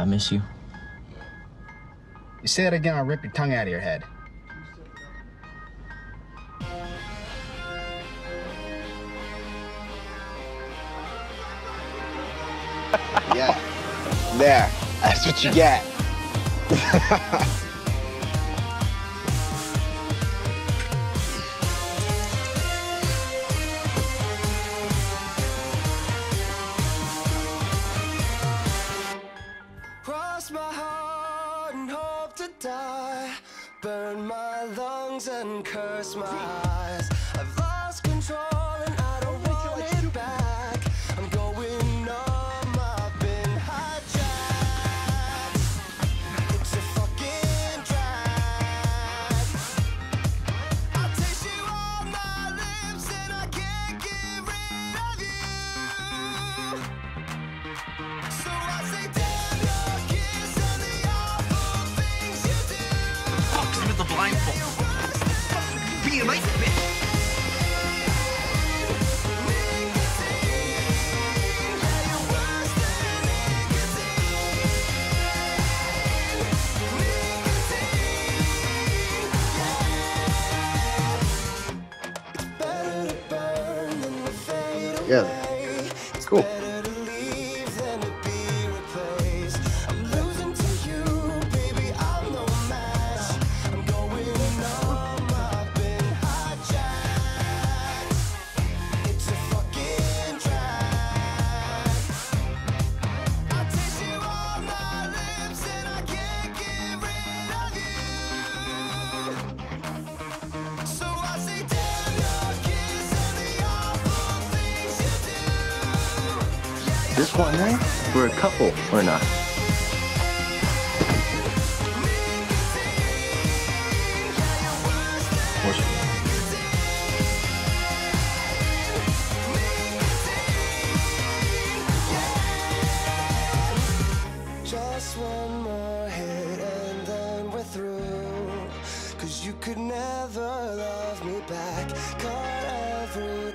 I miss you. You say that again, I'll rip your tongue out of your head. yeah. There. That's what you get. die. Burn my lungs and curse my eyes. Be a mate, bitch. Better to burn than to fade Yeah. It's Cool. This one eh? night, we're a couple or not? Just one more hit and then we're through. Cause you could never love me back. Every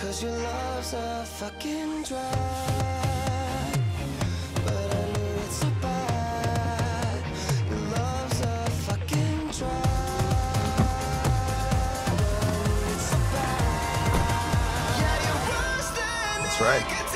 Cause your love's a fucking drag. But I need it so bad. Your love's a fucking drag. But I need it so bad. Yeah, you're worse than That's right.